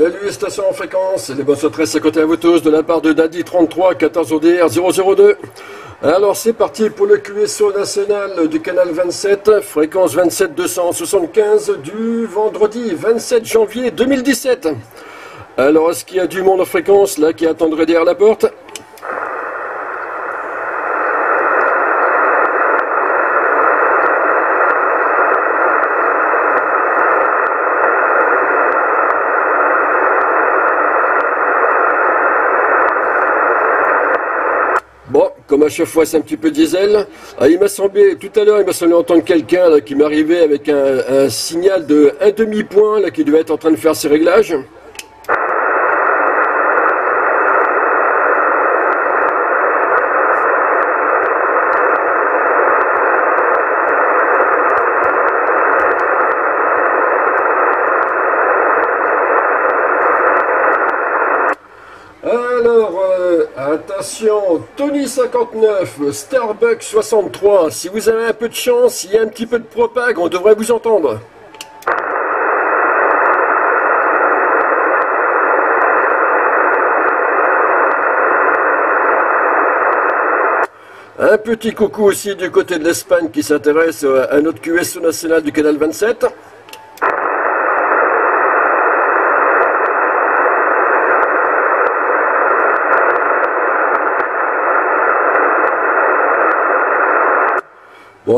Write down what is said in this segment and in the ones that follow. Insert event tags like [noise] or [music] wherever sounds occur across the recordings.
Salut station en fréquence, les bonnes très à côté à vous tous de la part de Daddy 33 14 ODR 002. Alors c'est parti pour le QSO national du canal 27, fréquence 27 275 du vendredi 27 janvier 2017. Alors est-ce qu'il y a du monde en fréquence là qui attendrait derrière la porte comme à chaque fois c'est un petit peu diesel. Ah, il m'a semblé, tout à l'heure, il m'a semblé entendre quelqu'un qui m'arrivait avec un, signal de un demi-point qui devait être en train de faire ses réglages. Attention, Tony59, Starbucks 63. Si vous avez un peu de chance, il y a un petit peu de propag, on devrait vous entendre. Un petit coucou aussi du côté de l'Espagne qui s'intéresse à notre QSO national du canal 27.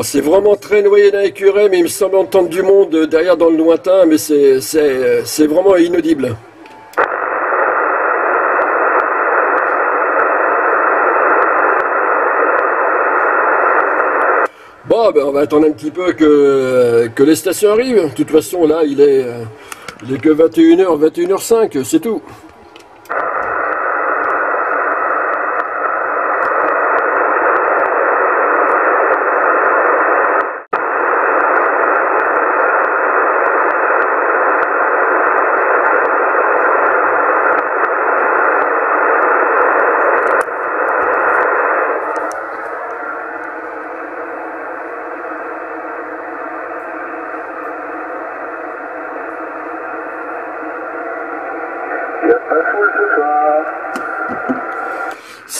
C'est vraiment très noyé dans les mais il me semble entendre du monde derrière dans le lointain, mais c'est vraiment inaudible. Bon, ben on va attendre un petit peu que, les stations arrivent. De toute façon, là, il est, il est que 21h, 21h05, c'est tout.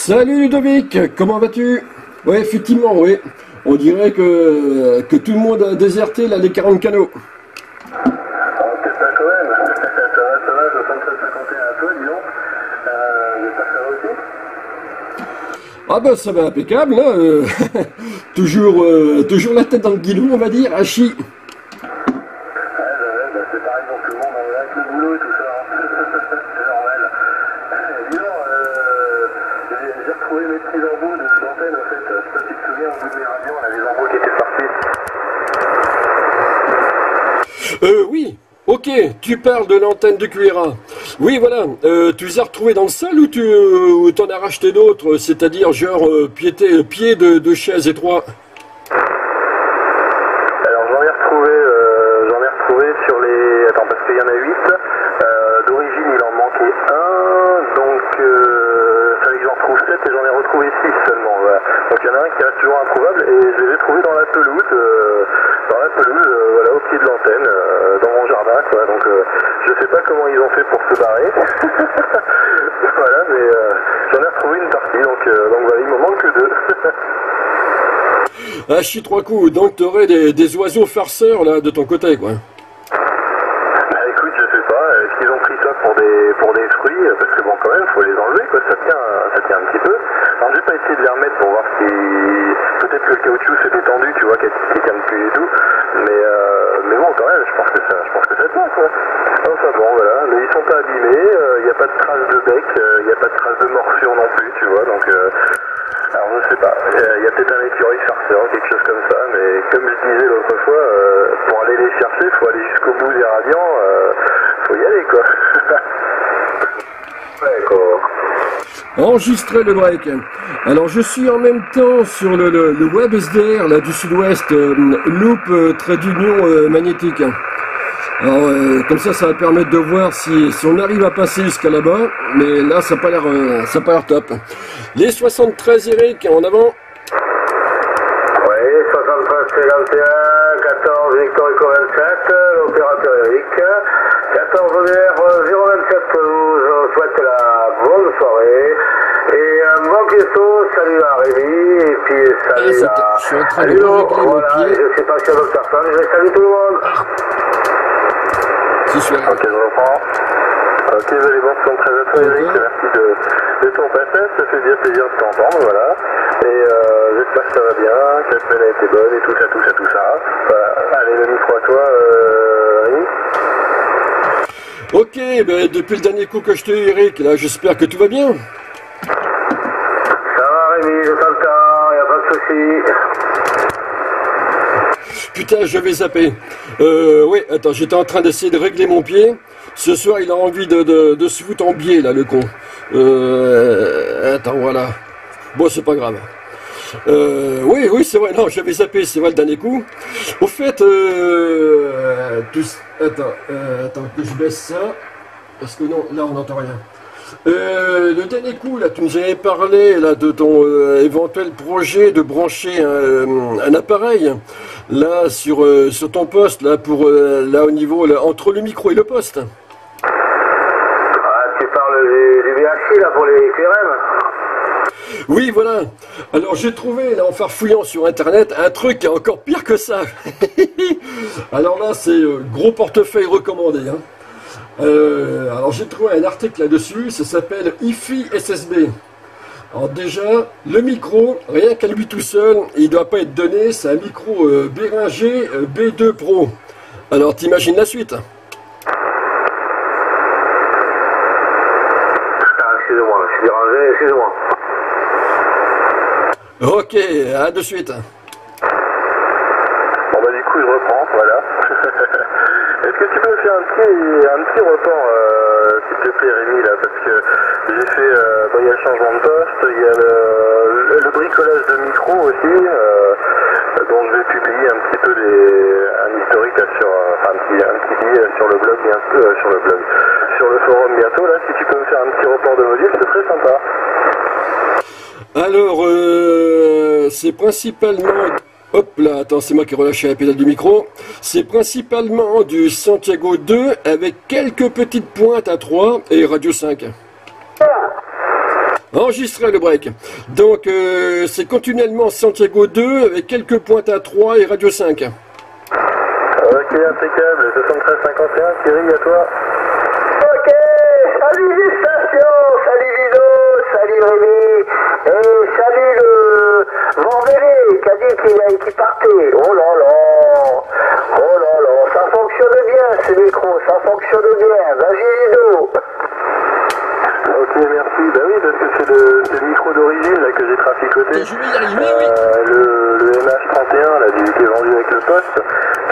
Salut Ludovic, comment vas-tu? Oui, effectivement, oui. On dirait que, que tout le monde a déserté là, les 40 canaux. Ah, peut-être pas quand même. ça va, ça va, je vais prendre 51 à toi, dis donc. J'espère que ça va aussi. Ben ça va impeccable, hein, euh, [laughs] toujours, euh, toujours la tête dans le guidon, on va dire, à chi. Euh, oui. Ok, tu parles de l'antenne de Cuira. Oui, voilà. Euh, tu les as retrouvés dans le sol ou tu euh, t'en as racheté d'autres C'est-à-dire, genre, euh, pied, pied de, de chaise étroit Alors, j'en ai retrouvé, euh, j'en ai retrouvé sur les... Attends, parce qu'il y en a 8. D'origine, il en manquait un. Donc, ça veut dire que j'en retrouve 7 et j'en ai retrouvé 6 seulement. Voilà. Donc, il y en a un qui reste toujours introuvable et je les ai trouvés dans la pelouse. dans la pelouse, voilà, au pied de l'antenne quoi. Donc euh, je sais pas comment ils ont fait pour se barrer. [laughs] voilà, mais euh, j'en ai retrouvé une partie, donc, euh, donc voilà, il m'en manque que deux. ah, chie trois coups, donc tu aurais des, des, oiseaux farceurs là de ton côté, quoi. Bah écoute, je sais pas, est-ce qu'ils ont pris ça pour des, pour des fruits Parce que bon, quand même, faut les enlever, quoi, ça tient, ça tient un petit peu. Alors j'ai pas essayé de les remettre pour voir si. Peut-être que le caoutchouc s'est détendu, tu vois, qu'il tient plus du tout. Mais, mais bon, quand même, je pense que ça, je pense que ça tient, quoi. Enfin bon, voilà, mais ils sont pas abîmés, il euh, n'y a pas de traces de bec, il euh, n'y a pas de traces de morsure non plus, tu vois, donc... Euh, alors je sais pas, il y a, peut-être un écureuil farceur, quelque chose comme ça, mais comme je disais l'autre fois, pour aller les chercher, il faut aller jusqu'au bout des radiants, faut y aller, quoi. D'accord. Enregistrer le break. Alors je suis en même temps sur le, web SDR là, du sud-ouest, euh, loop euh, trait d'union euh, magnétique. Alors comme ça, ça va permettre de voir si, on arrive à passer jusqu'à là-bas, mais là ça n'a pas l'air ça pas l'air top. Les 73 Eric en avant. Ouais, 51, 14 Victor Eco 27, l'opérateur Eric. 14 ODR 027 Toulouse, on souhaite la bonne soirée. Et salut à Rémi, et puis salut à... Je suis en train de régler mon pied. Je sais pas s'il y a d'autres personnes, je salue tout le monde. Si je suis Ok, je reprends. Ok, les bons sont très Eric. Merci de, de ton passage. Ça fait bien plaisir de t'entendre, voilà. Et euh, j'espère que ça va bien, que la semaine a été bonne et tout ça, tout ça, tout ça. Voilà. Allez, le micro à toi, euh, Rémi. Ok, ben, depuis le dernier coup que je t'ai eu, Eric, là, j'espère que tout va bien. Ça va, Rémi, je t'entends, Putain, je vais zapper. Euh, oui, attends, j'étais en train d'essayer de régler mon pied. Ce soir, il a envie de, de, de se foutre en biais, là, le con. Euh, attends, voilà. Bon, c'est pas grave. Euh, oui, oui, c'est vrai. Non, j'avais zappé, c'est vrai, le dernier coup. Au fait, euh, attends, attends, que je baisse ça. Parce que non, là, on n'entend rien. Euh, le dernier coup, là, tu nous avais parlé là, de ton euh, éventuel projet de brancher un, euh, un appareil là sur, euh, sur ton poste, là, pour là au niveau là, entre le micro et le poste. Ah, tu parles du, du BHI, là, pour les QRM Oui, voilà. Alors j'ai trouvé là en farfouillant sur internet un truc qui est encore pire que ça. [laughs] Alors là, c'est gros portefeuille recommandé. hein. Euh, alors j'ai trouvé un article là-dessus, ça s'appelle IFI SSB. Alors déjà, le micro, rien qu'à lui tout seul, il ne doit pas être donné, c'est un micro euh, Behringer euh, B2 Pro. Alors t'imagines la suite? Ah, excusez-moi, je suis dérangé, excusez-moi. Ok, à de suite. Bon bah du coup je reprends, voilà. Est-ce que tu peux me faire un un petit report, euh, s'il te plaît Rémi, là, parce que j'ai fait, euh, il y a le changement de poste, il y a le, bricolage de micro aussi, euh, dont je vais publier un petit peu des, un historique sur, enfin un petit, un petit billet sur le blog bientôt, sur le blog, sur le forum bientôt, là, si tu peux me faire un petit report de module, c'est très sympa. Alors, c'est principalement... Hop là, attends, c'est moi qui ai relâché la pédale du micro. C'est principalement du Santiago 2 avec quelques petites pointes à 3 et Radio 5. Enregistré le break. Donc, euh, c'est continuellement Santiago 2 avec quelques pointes à 3 et Radio 5. Ok, impeccable, 7351, Thierry, à toi. Ok, salut les salut Ludo, salut Rémi, et salut qui dit qu'il qu'il partait. Oh là là, oh là là, ça fonctionne bien ce micro, ça fonctionne bien. Vas-y Ludo. Ok, merci. Bah oui, parce que c'est le, micro d'origine là, que j'ai traficoté. Et je vais y arriver, oui. Euh, le, le MH31 là, qui est vendu avec le poste.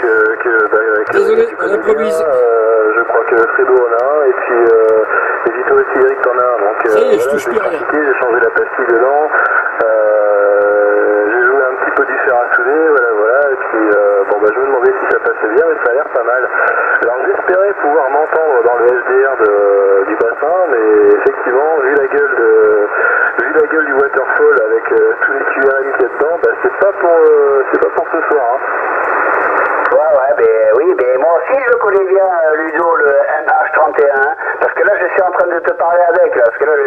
Que, que, bah, que- Désolé, tu on connais bien. Euh, je crois que Fredo en a un, et puis euh, et Vito aussi Eric en a un. Donc je voilà, touche j'ai j'ai changé la pastille dedans. Euh, peu fer à souder, voilà, voilà. Et puis euh, bon, bah, je me demandais si ça passait bien, mais ça a l'air pas mal. Alors j'espérais pouvoir m'entendre dans le SDR de- du bassin, mais effectivement, vu la gueule de vu la gueule du waterfall avec euh, tous les QRM qu'il y dedans, bah, c'est pas pour euh, c'est pas pour ce soir. Hein. Ouais, ouais, ben oui, ben moi aussi je connais bien Ludo, le MH31, parce que là je suis en train de te parler avec,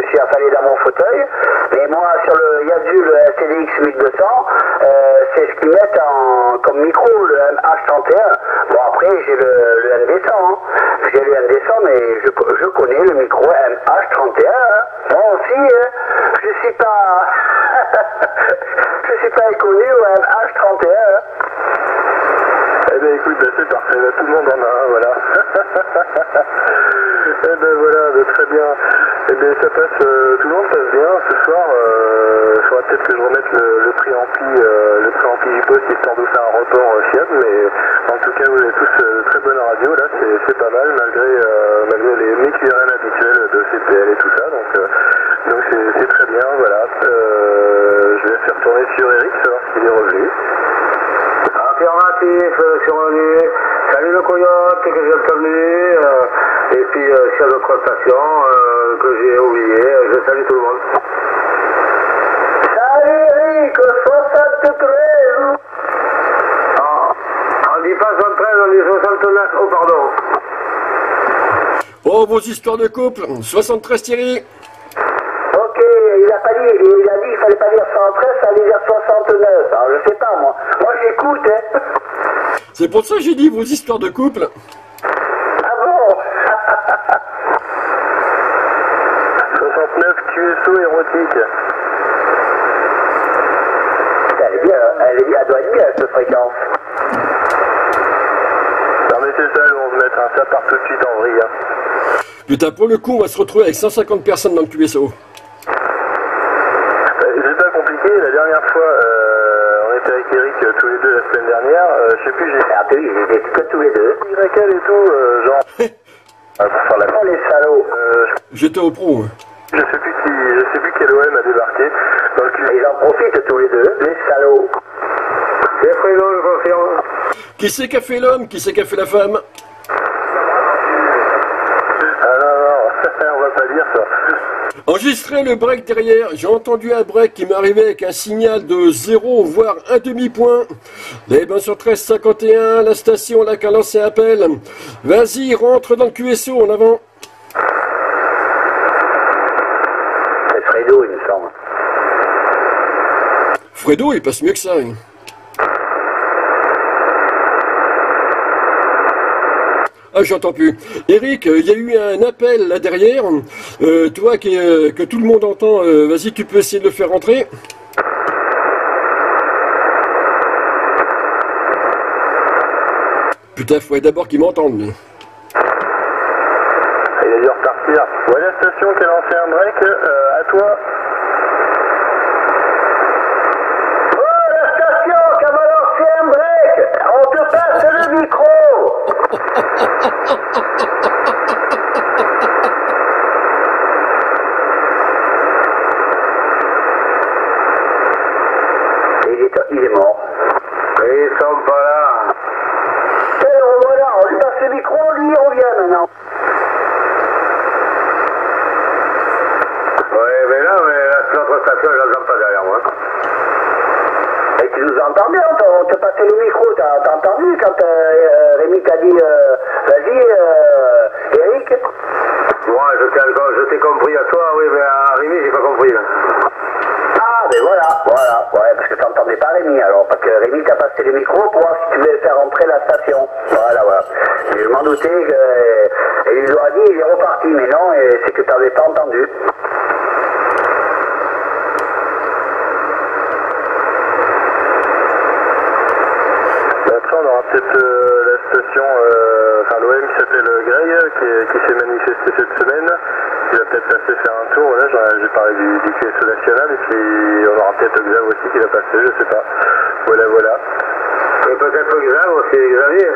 je suis affalé dans mon fauteuil, mais moi sur le Yazu, le STDX 1200, euh, c'est ce qu'ils mettent en, comme micro, le MH31. Bon après j'ai le, le ND100, hein. j'ai le ND100, mais je, je connais le micro MH31, hein. moi aussi, hein. je suis pas, [laughs] je suis pas inconnu au MH31. hein. Eh ben écoute, bah, c'est parfait, là, tout le monde en a un, voilà. Eh ben voilà, bah, très bien. Eh ben ça passe, euh, tout le monde passe bien ce soir. Il faudra peut-être que je remette le, prix ampli, euh, le prix ampli du poste histoire de faire un report euh, fiable, mais en tout cas vous avez tous euh, très bonne radio là, c'est pas mal malgré Euh, sur. Salut le coyote que j'ai obtenu. Euh, et puis euh, s'il y a d'autres que j'ai oubliées, je salue tout le monde. Salut Eric, 73 oh, ah, On dit pas 73, on dit 69, oh pardon. Oh, vos histoires de couple, 73 Thierry Ok, il a pas dit, il a dit qu'il fallait pas dire 113, ça allait dire 69. Alors je sais pas moi. Moi j'écoute. Hein. C'est pour ça que j'ai dit vos histoires de couple. Ah bon [laughs] 69 QSO érotique. Elle est bien, elle, est bien, elle doit être bien cette fréquence. Non mais c'est ça, on va mettre un ça part tout de suite en vrille. hein. Putain, pour le coup, on va se retrouver avec 150 personnes dans le QSO. Euh, C'est pas compliqué, la dernière fois, euh, on était avec Eric euh, tous les deux la semaine dernière, euh, je sais plus, j'ai Ah oui, ils étaient que tous les deux. YL et tout, euh, genre... [laughs] Ah, pour faire la Oh les salauds. J'étais au pro. je sais plus qui, je sais plus quel OM a débarqué cul. Ils en profitent tous les deux, les salauds. Prénoms, je confirme. Qui c'est qu'a fait l'homme? Qui c'est qu'a fait la femme Ah non, non, on va pas dire ça. Enregistrez le break derrière. J'ai entendu un break qui m'arrivait avec un signal de 0, voire un demi-point. Les bains sur 1351, la station, la a lancé appel. Vas-y, rentre dans le QSO en avant. C'est Fredo, il me semble. Fredo, il passe mieux que ça. hein. Ah, j'entends plus. Eric, euh, il y a eu un appel là derrière. Euh, toi euh, que tout le monde entend, vas-y, tu peux essayer de le faire rentrer. Putain, faut d'abord qu'il m'entende. lui. Il a dû repartir. Ouais, la station qui a lancé un break, à toi. Oh la station qui a balancé un break On te passe le micro il, est, il est mort. Ils sont pas là. Et le voilà, on lui passe le micro, lui il revient maintenant. Ouais, mais là, mais notre station, je l'entends pas derrière moi. Et tu nous entends bien, on t'a- on te passait le micro, t'as t'as entendu quand euh, euh, Rémi t'a dit euh, vas-y euh, Eric Moi, je t'ai encore- je t'ai compris à toi, oui, mais à Rémi, j'ai pas compris. Là. Ben voilà, voilà, ouais, parce que t'entendais pas Rémi alors, parce que Rémi t'a passé le micro pour voir si tu voulais faire entrer la station. Voilà, voilà. Et je m'en doutais, que, et il lui a dit, il est reparti, mais non, c'est que t'avais pas entendu. Après, on aura euh, la station, euh, enfin l'OM qui s'appelle Grey, qui, est- qui s'est manifesté cette semaine. Il va peut-être passer faire un tour. Voilà, j'en- j'ai parlé du, du QSO national, et puis on aura peut-être Xav aussi qui va passer, je sais pas. Voilà, voilà. Et peut-être Xav aussi, Xavier.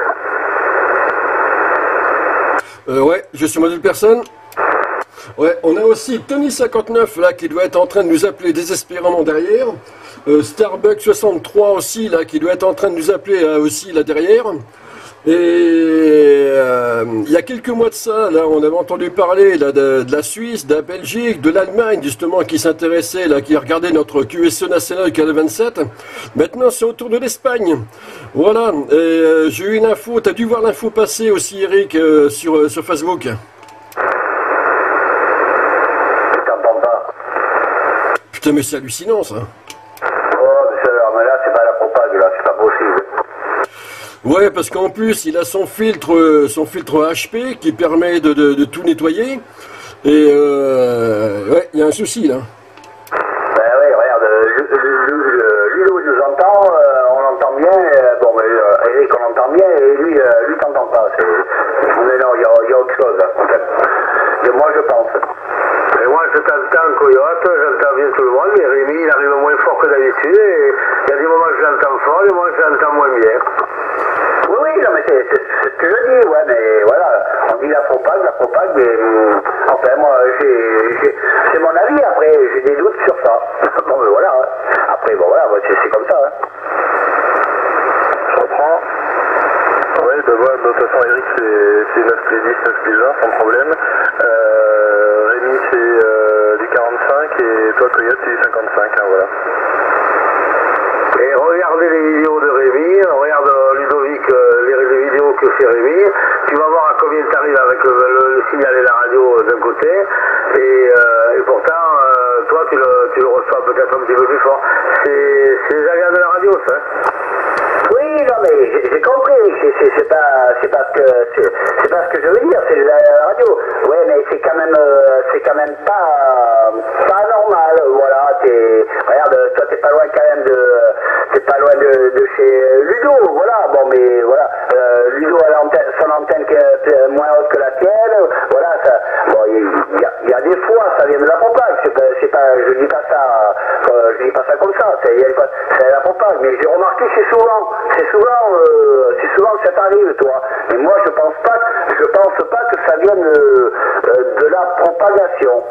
Euh, ouais, je suis modèle personne. Ouais, on a aussi Tony59 là qui doit être en train de nous appeler désespérément derrière. Euh, Starbucks 63 aussi là qui doit être en train de nous appeler euh, aussi là derrière. Et euh, il y a quelques mois de ça, là, on avait entendu parler là, de, de la Suisse, de la Belgique, de l'Allemagne, justement, qui s'intéressait, là, qui regardait notre QSE national qui 27. Maintenant, c'est au tour de l'Espagne. Voilà. Et euh, j'ai eu une info. T'as dû voir l'info passer aussi, Eric, euh, sur, sur Facebook. Putain, mais c'est hallucinant, ça. Oh, mais, ça, mais là, c'est pas la propague, là, c'est pas possible. Ouais, parce qu'en plus, il a son filtre, son filtre HP qui permet de, de- de tout nettoyer. Et euh, ouais, il y a un souci là. Ben oui, regarde, Lilo nous entend, on l'entend bien, euh, bon, mais euh, Eric on l'entend bien, et lui, lui t'entend pas. Mais non, il y a, autre chose, en fait. Et moi, je pense. Et moi, je t'entends, J'entends bien tout le monde, mais Rémi, il arrive moins fort que d'habitude, et il y a des moments que je l'entends fort, des moments que je l'entends moins bien. Oui, oui, non, mais c'est ce que je dis, ouais, mais voilà, on dit la propague, la propague, mais hum, enfin, moi, j'ai- j'ai- c'est mon avis, après, j'ai des doutes sur ça. Bon, mais voilà, hein. après, bon, voilà, moi, c'est c'est comme ça, hein. Je reprends. Ouais, bah voilà, de toute façon, Eric, c'est c'est 9 plus 10, 9 plus 20, sans problème. Euh, Rémi, c'est euh, du 45, et toi, Coyote, c'est du 55, hein, voilà. Et regardez les vidéos de Rémi, regarde euh, Ludovic, euh, les, les vidéos que fait Rémi, arrive avec le, signal et la radio d'un côté, et, pourtant, toi, tu le, tu le reçois peut-être un petit peu plus fort. C'est les aléas de la radio, ça. Hein. Oui, non, mais j'ai compris. C'est pas, c'est pas ce que, c'est pas ce que je veux dire. C'est la radio. Ouais, mais c'est quand même, c'est quand même pas, pas normal. Voilà, t'es, regarde, toi, t'es pas loin quand même de, t'es pas loin de, de, chez Ludo. Voilà, bon, mais voilà, euh, Ludo a l'antenne, son antenne qui est moins haute que la tienne. Voilà, ça, bon, il y, y, a des fois, ça vient de la propage. C'est pas, pas, je dis pas ça, euh, je dis pas ça. C'est la propage. Mais j'ai remarqué, c'est souvent c'est souvent, euh, c'est souvent que ça t'arrive, toi. Mais moi, je pense pas, je pense pas que ça vienne euh, euh, de la propagation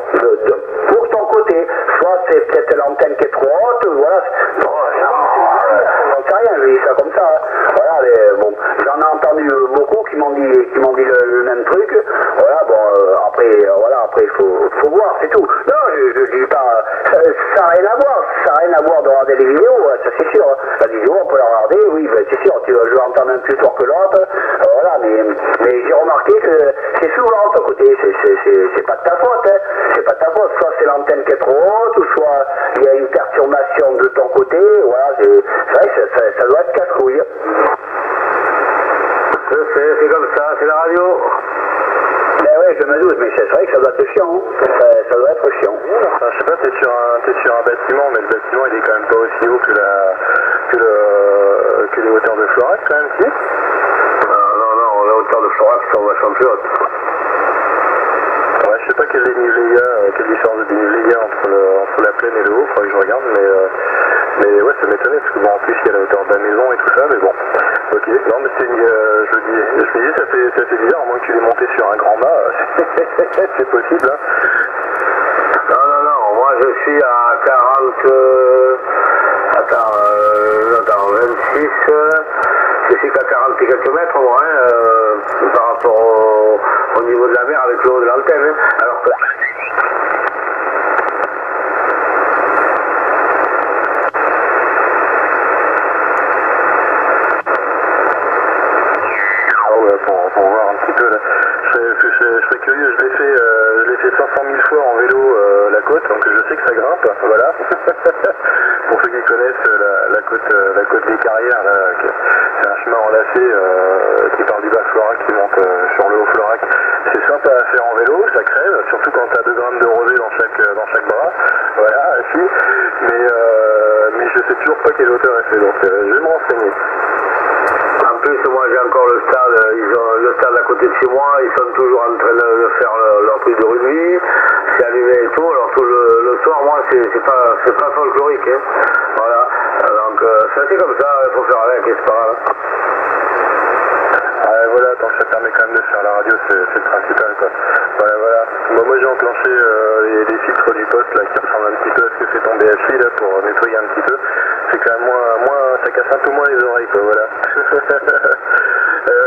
ton côté, soit c'est peut-être l'antenne qui est trop haute, voilà. Bon, j'en sais rien, je dis ça comme ça. Hein. Voilà, mais bon, j'en ai entendu beaucoup qui m'ont dit, qui m'ont dit le, même truc. Voilà, bon, après, voilà, après il faut, faut voir, c'est tout. Non, je, je dis pas, ça n'a rien à voir, ça n'a rien à voir de regarder les vidéos, ça c'est sûr. Hein. La vidéo, on peut la regarder, oui, ben, c'est sûr, tu, je l'entends même plus fort que l'autre, euh, voilà, mais, mais j'ai remarqué que c'est souvent de ton côté, c'est pas de ta faute, hein. c'est pas de ta faute, soit c'est l'antenne qui est trop haute, ou soit il y a une perturbation de ton côté, voilà, c'est vrai que ça, ça, doit être casse-couille. Je sais, c'est comme ça, c'est la radio. Ben oui, je me doute, mais c'est vrai que ça doit être chiant, hein. ça, doit être chiant. Enfin, je sais pas, t'es sur, un, sur un bâtiment, mais le bâtiment il est quand même pas aussi haut que la, que, le, que les hauteurs de Florac quand même, si Non, non, non, les hauteurs de Florac sont vachement plus hautes. Ouais, je sais pas quel dénivelé il y a, euh, quelle différence de dénivelé il y a entre, le, entre la plaine et le haut, faudrait que je regarde, mais, euh, mais ouais, ça m'étonnait, parce que bon, en plus, il y a la hauteur de la maison et tout ça, mais bon. Ok, non, mais c'est, euh, je, dis, je disais, ça fait, ça moins que tu l'aies monté sur un grand mât, [laughs] c'est possible, hein. Non, non, non, moi je suis à 40... Attends, euh, attends 26, je suis qu'à 40 et quelques mètres moi, hein, euh, par rapport au, au, niveau de la mer avec le haut de l'antenne. Hein, alors que je, curieux, je l'ai fait, euh, je fait 500 000 fois en vélo euh, la côte, donc je sais que ça grimpe. Pour ceux qui connaissent euh, la, côte, la côte des carrières, c'est un chemin enlacé qui part du bas Florac, qui monte sur le haut Florac. C'est sympa à faire en vélo, ça crève, surtout quand tu as 2 grammes de rosée dans chaque, dans chaque bras, voilà, si. Mais, mais je sais toujours pas quelle hauteur elle fait, donc je vais me renseigner plus, moi j'ai encore le stade, ils ont le stade à côté de chez moi, ils sont toujours en train de faire leur truc de rugby, c'est allumé et tout, alors tout le, soir, moi c'est pas, pas folklorique, hein. voilà, donc euh, c'est comme ça, il faut faire avec, c'est pas grave. Ouais, voilà, tant que ça permet quand même de faire la radio, c'est le principal quoi. Voilà, voilà. moi j'ai enclenché euh, les, filtres du poste là qui ressemblent un petit peu à ce que fait ton BFI là pour nettoyer un petit peu. C'est quand même moins, moins, ça casse un peu moins les oreilles quoi, voilà. [laughs] euh,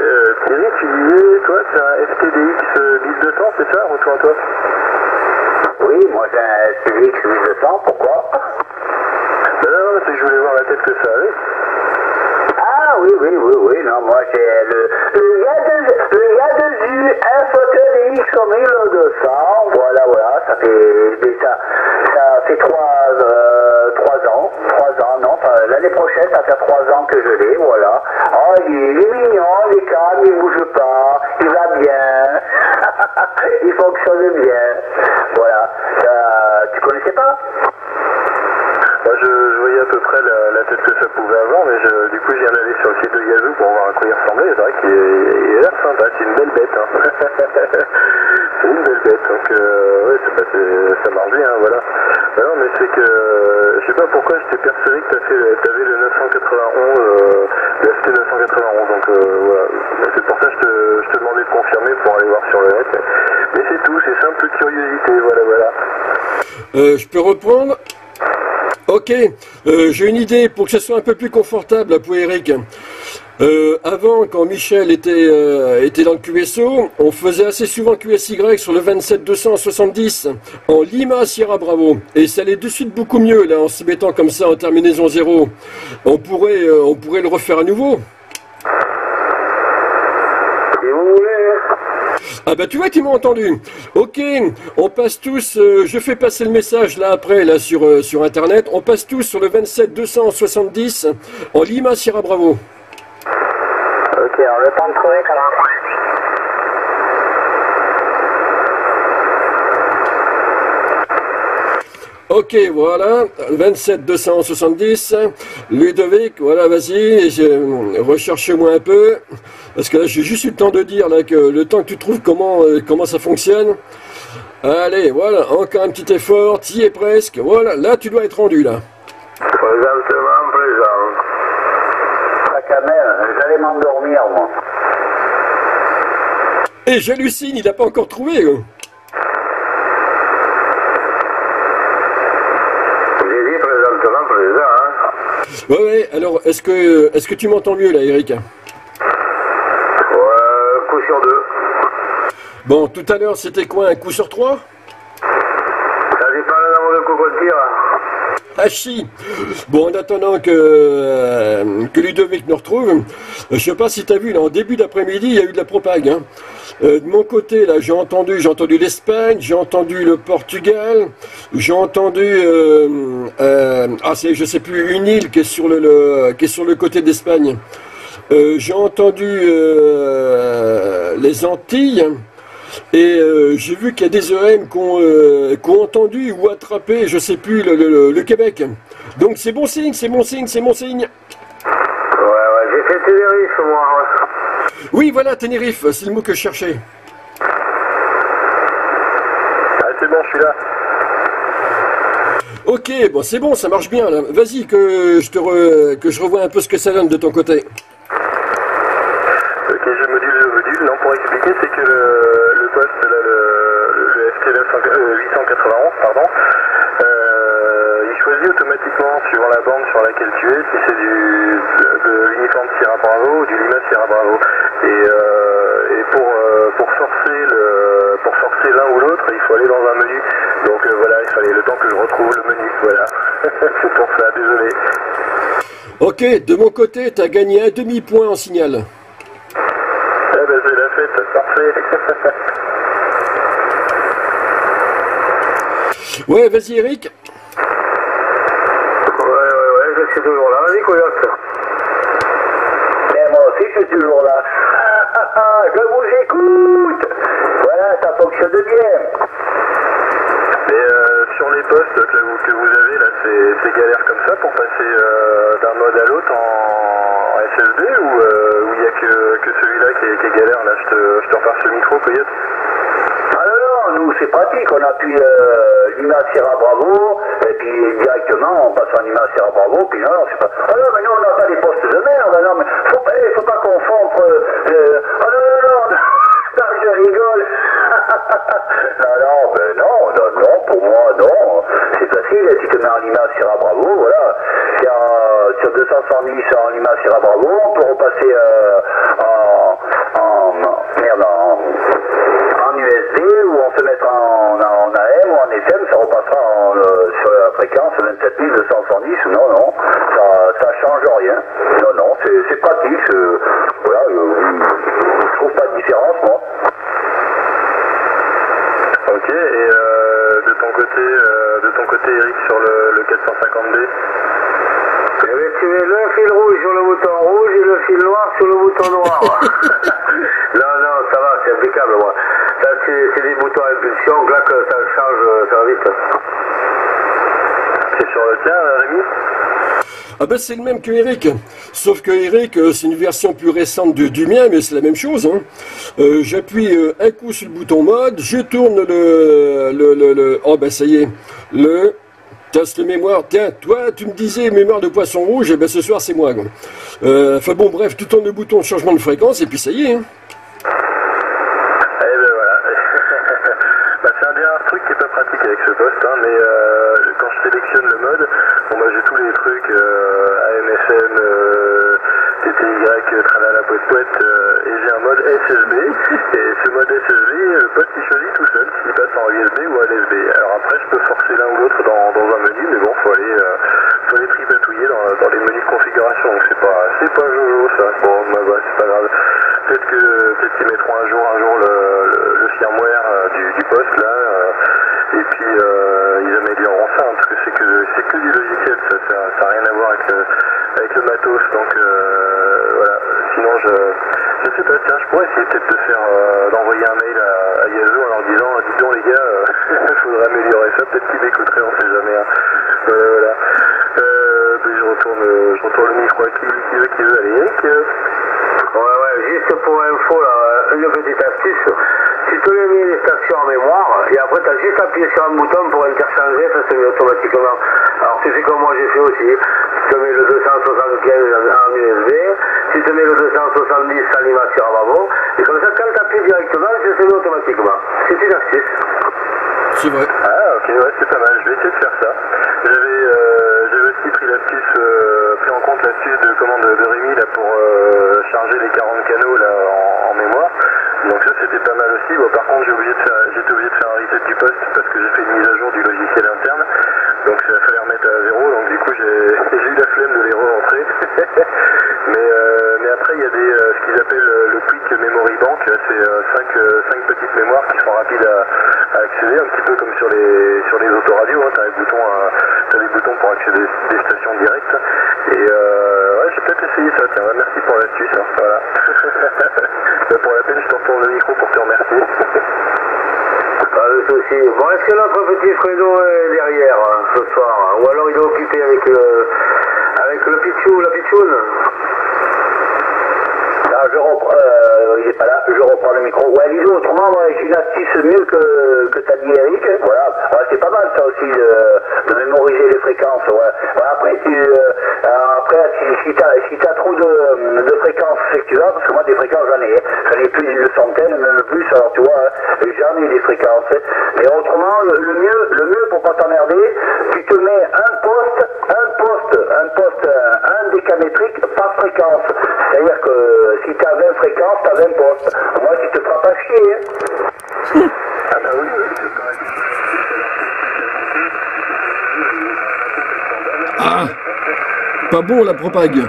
euh, Thierry, tu disais, toi, c'est un FTDX 1200, c'est ça Retour à toi moi j'ai un FTDX 1200, pourquoi Non, non, c'est que je voulais voir la tête que ça avait. Ah oui, oui, oui, oui, non, moi j'ai le, le Yadezu, un fauteuil DX 1200, voilà, voilà, ça fait, ça, ça fait trois, euh, trois ans, trois ans, non, l'année prochaine, ça fait trois ans que je l'ai, voilà. Oh, il est, mignon, il est calme, il bouge pas, il va bien, [laughs] il fonctionne bien, voilà. Tu connaissais pas je, voyais à peu près la, tête que ça pouvait avoir, mais du coup, je viens d'aller sur le site de Yazoo pour voir à quoi il ressemblait. C'est vrai qu'il a l'air sympa, c'est une belle bête. Hein. [laughs] c'est une belle bête, donc euh, ça marche bien, voilà. Bah non, mais c'est que je sais pas pourquoi j'étais persuadé que tu avais le 991, euh, le FT 991, donc euh. C'est pour ça que je te, je te demandais de confirmer pour aller voir sur le net. Mais c'est tout, c'est simple curiosité, voilà, voilà. Euh, je peux reprendre Ok, euh, j'ai une idée pour que ce soit un peu plus confortable pour Eric. Euh, avant, quand Michel était, était dans le QSO, on faisait assez souvent QSY sur le 27270 en Lima Sierra Bravo. Et ça allait de suite beaucoup mieux là en se mettant comme ça en terminaison zéro. On pourrait, on pourrait le refaire à nouveau. Si vous voulez. Ah bah tu vois, tu m'as entendu. Ok, on passe tous, euh, je fais passer le message là après, là sur, euh, Internet, on passe tous sur le 27 270 en Lima Sierra Bravo. Ok, alors le temps de trouver comment Ok, voilà, 27 270, Ludovic, voilà, vas-y, je- recherche-moi un peu, parce que là j'ai juste eu le temps de dire là que le temps que tu trouves comment, euh, comment ça fonctionne. Allez, voilà, encore un petit effort, t'y es presque, voilà, là tu dois être rendu là. Présentement présent. Quand même, j'allais m'endormir, moi. Et j'hallucine, il n'a pas encore trouvé. hein. J'ai dit présentement présent, hein. Ouais, ouais, alors est-ce que, est-ce que tu m'entends mieux là, Eric Ouais, coup sur deux. Bon, tout à l'heure c'était quoi, un coup sur trois? Ça dépend de l'amour de coco Ah Bon, en attendant que, euh, Ludovic nous retrouve, euh, je sais pas si tu as vu, là, en début d'après-midi, il y a eu de la propague. hein. Euh, de mon côté, là, j'ai entendu, j'ai entendu l'Espagne, j'ai entendu le Portugal, j'ai entendu, ah, c'est, je sais plus, une île qui est sur le, le- qui est sur le côté d'Espagne. J'ai entendu les Antilles. Et euh, j'ai vu qu'il y a des EM qui ont, euh, qui ont entendu ou attrapé, je sais plus, le, le- le Québec. Donc c'est bon signe, c'est bon signe, c'est bon signe. Ouais, ouais, j'ai fait moi. ouais. Oui, voilà, Tenerife, c'est le mot que je cherchais. Ah, c'est bon, je suis là. Ok, bon, c'est bon, ça marche bien. là. Vas-y, que je te re- que je revoie un peu ce que ça donne de ton côté. Ok, je module le module. Non, pour expliquer, c'est que le, le poste, là, le, le FT 891, pardon, euh, il choisit automatiquement, suivant la bande sur laquelle tu es, si c'est du de l'uniforme Sierra Bravo ou du Lima Sierra Bravo. Et, euh, et pour, euh, pour forcer le pour forcer l'un ou l'autre, il faut aller dans un menu. Donc euh, voilà, il fallait le temps que je retrouve le menu. Voilà. [laughs] c'est pour ça, désolé. Ok, de mon côté, t'as gagné un demi-point en signal. Eh ben c'est la fête, parfait. Ouais, vas-y, Eric. Ouais, ouais, ouais, je suis toujours là. Vas-y, Coyote. Mais moi aussi, je suis toujours là. je vous écoute. Voilà, Et euh, sur les postes que vous, que vous avez, là, c'est galère comme ça pour passer euh, d'un mode à l'autre en, en SSD ou euh, ou il n'y a que, que celui-là qui est, qui est galère Là, je te, je te repasse le micro, Coyote. Ah non, non, nous c'est pratique, on appuie euh, Lima Sierra Bravo, et puis directement on passe en Lima Sierra Bravo, puis non, non, c'est pas. Ah non, mais nous on n'a pas des postes de merde, non, mais faut pas, eh, faut pas confondre. Ah non, non, non, non, [laughs] je rigole. Non, non, ben non, non, non, pour moi, non, c'est facile, tu te mets en Lima Sierra Bravo, voilà. Si en- sur 270 en Lima Sierra Bravo, on peut repasser euh, en, en, merde, en, en USB ou on se mettra en, en AM ou en FM, ça repassera en, euh, sur la fréquence 27 270. Non, non, ça, ça change rien. Non, non, c'est pratique. c'est- Voilà, euh, je trouve pas de différence, moi. Ok, et euh, de ton côté, euh, de ton côté, Eric, sur le, le 450D Eh ben, tu mets le fil rouge sur le bouton rouge et le fil noir sur le bouton noir. [laughs] [laughs] non, non, ça va, c'est impeccable, moi. Ça, c'est c'est des boutons à impulsion, là que ça change, ça va vite. Euh, Ah ben c'est le même que Eric, sauf que Eric euh, c'est une version plus récente du, mien, mais c'est la même chose. hein. Euh, J'appuie un coup sur le bouton mode, je tourne le, le, le, oh ben ça y est, le tasse le mémoire. Tiens, toi tu me disais mémoire de poisson rouge, et ben ce soir c'est moi. Enfin bon bref, tu tournes le bouton changement de fréquence et puis ça y est. hein. Eh ben voilà. bah, c'est un des rares trucs qui est pas pratique avec ce poste, hein, mais euh, quand je sélectionne le mode, bon bah j'ai tous les trucs euh, AMFM, euh, TTY, euh, tralala poète poète, euh, et j'ai un mode SSB, et ce mode SSB, le poste il choisit tout seul s'il passe en USB ou en LSB. Alors après je peux forcer l'un ou l'autre dans, dans un menu, mais bon faut aller, euh, faut aller tripatouiller dans, dans les menus de configuration, donc c'est pas, c'est pas jojo ça. Bon bah, bah, c'est pas grave. Peut-être que peut-être qu'ils mettront un jour un jour le, le, ça n'a rien à voir avec le, avec le matos. Donc voilà, sinon je je sais pas, tiens, je pourrais essayer peut-être de faire d'envoyer un mail à, à Yazoo en leur disant dis donc les gars, il faudrait améliorer ça, peut-être qu'ils m'écouteraient, on sait jamais. Hein. voilà. Puis je retourne je retourne le micro qui, qui veut qui veut aller Eric. Ouais ouais, juste pour info là, une petite astuce. Tu te mets les stations en mémoire et après tu sur un bouton pour interchanger, ça se met automatiquement. Alors tu fais comme moi j'ai fait aussi. Tu te mets le 275 en USB, tu te mets le 270 en animation avant et comme ça quand tu appuies directement, ça se met automatiquement. C'est une astuce. C'est vrai. Ah ok, ouais c'est pas mal, je vais essayer de faire ça. J'avais euh, aussi pris l'astuce, euh, pris en compte l'astuce de commande de Rémi là pour euh, charger les 40 canaux là en, en mémoire. Donc ça c'était pas mal aussi. Bon, par contre j'ai de faire, j'étais obligé de faire un reset du poste parce que j'ai fait une mise à jour du logiciel interne. Donc ça fallait remettre à zéro. Donc du coup j'ai [laughs] eu la flemme de les re-rentrer. [laughs] mais, euh, mais après il y a des euh, ce qu'ils appellent euh, le Quick Memory Bank. C'est 5, petites mémoires qui sont rapides à, accéder, un petit peu comme sur les sur les autoradios. Hein. Tu as as des boutons pour accéder des stations directes. Et ouais, j'ai peut-être essayé ça. Tiens, merci pour l'astuce. Hein. Voilà. pour la peine, je te retourne le micro pour te remercier. Bon, est-ce que notre petit Fredo est derrière hein, ce soir Ou alors il est occupé avec le, avec le Pichou, la Pichoune? Je reprends, euh, il n'est pas là, je reprends le micro. Ouais, Lido, autrement, moi, j'ai une astuce mieux que, que t'as dit Eric. Voilà, ouais, c'est pas mal ça aussi de, de mémoriser les fréquences. Ouais. Ouais, après, tu, euh, après, si, si t'as trop de, fréquences, c'est que tu as, parce que moi, des fréquences, j'en ai. J'en ai plus d'une centaine, même plus, alors tu vois, hein, j'en ai des fréquences. Mais autrement, le, mieux, le mieux pour pas t'emmerder, tu te mets un poste, un poste, un poste, un décamétrique par fréquence. C'est-à-dire que si tu as 20 fréquences, tu as 20 postes. Moi, tu te feras pas chier. Hein. ah bah oui, Ah Pas bon la propague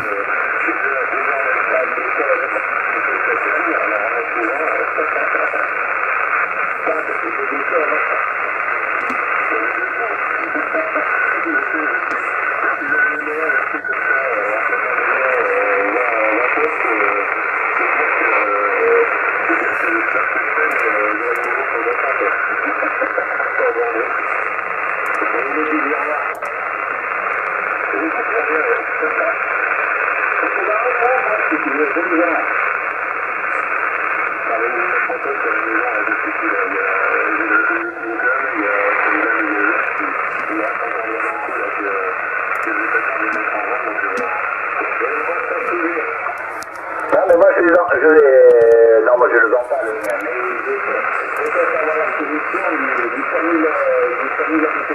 Non, mais moi, je les, en- je les, non, moi, je les entends. les miens, mais je- je peux savoir la position du- du famille, euh, du famille MP.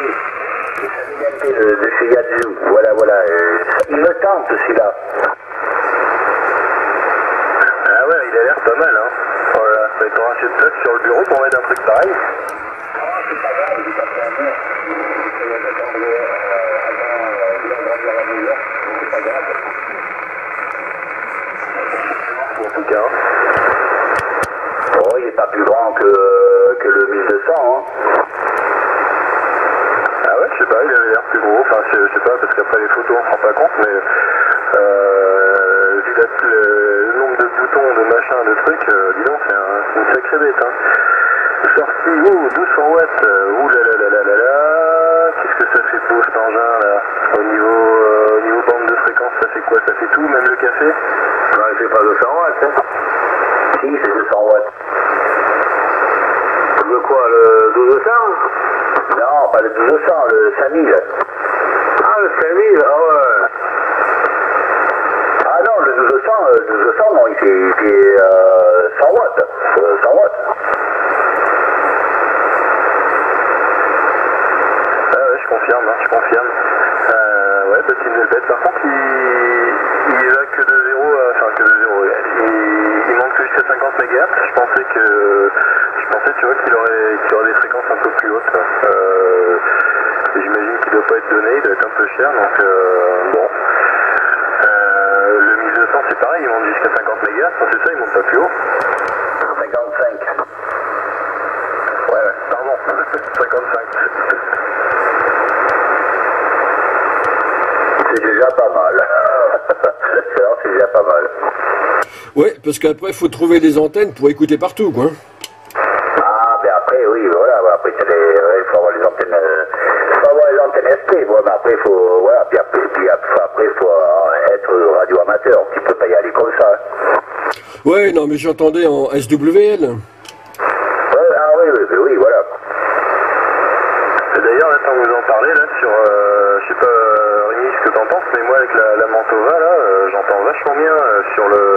Du famille MP de, de chez Yadzu. Voilà, euh, il me tente, celui-là. Ah ouais, il a l'air pas mal, hein. Voilà, ça va être assez de place sur le bureau pour mettre un truc pareil. En tout cas. Oh, il n'est pas plus grand que, que le 1200, hein. Ah ouais, je sais pas, il avait l'air plus gros. Enfin, je, je sais pas, parce qu'après les photos on se rend pas compte, mais euh, vu la- le, nombre de boutons, de machins, de trucs, euh, dis donc, c'est un- une sacrée bête. Hein. Sortie, ouh, 200 watts, euh, ouh là là là là là là, qu'est-ce que ça fait beau cet engin là Au niveau, euh, au niveau bande de fréquence, ça fait quoi? Ça fait tout, même le café? Non, il fait pas 200 watts, hein. Si, c'est 200 watts. Le quoi, le 1200 Non, pas le 1200, le 5000. Ah, le 5000, ah ouais. Ah non, le 1200, euh, le 1200, non, il fait, il fait euh, 100 watts. Euh, 100 watts. Ah ouais, je confirme, hein, je confirme. Euh, ouais, une belle bête. Par contre, il, il va que de 0 à... Enfin, que de 0. Il, il monte que jusqu'à 50 MHz. Je pensais que... Je pensais, tu vois, qu'il aurait, qu'il aurait des fréquences un peu plus hautes. Euh, qu'il doit pas être donné, il doit être un peu cher, donc euh, bon. Euh, le 1200, c'est pareil, il monte jusqu'à 50 MHz. C'est ça, il monte pas plus haut. 55. Ouais, ouais, pardon. [laughs] 55. c'est déjà pas mal. Alors, [laughs] c'est déjà pas mal. Ouais, parce qu'après, il faut trouver des antennes pour écouter partout, quoi. Ah, mais après, oui, voilà, ouais, après, c'est les- ouais, il faut avoir les antennes, euh, il SP, bon, mais après, il faut, voilà, puis après, puis après, faut euh, être radio amateur, tu peux pas y aller comme ça. Ouais, non, mais j'entendais en SWL. Ouais, ah oui, oui, voilà. D'ailleurs, là, tant que vous en parlez, là, sur, euh, je sais pas, euh, Rémi, ce que t'en penses, mais moi, avec la, la Mantova, là, euh, j'entends vachement bien euh, sur le,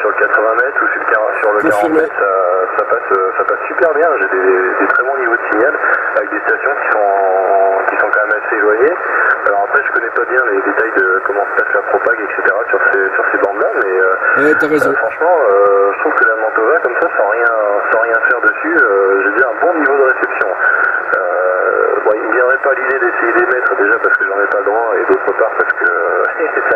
sur le 80 mètres ou sur le, 40 sur le Sur 40 le- mètres, ça, ça passe, ça passe super bien. J'ai des, des très bons niveaux de signal avec des stations qui sont, qui sont quand même assez éloignées. Alors après, je connais pas bien les détails de comment se passe la propague, etc. sur ces, sur ces bandes-là, mais Ouais, raison. franchement, je trouve que la Mantova, comme ça, sans rien, sans rien faire dessus, j'ai bien un bon niveau de réception l'idée d'essayer d'émettre déjà parce que j'en ai pas le droit et d'autre part parce que euh, [laughs]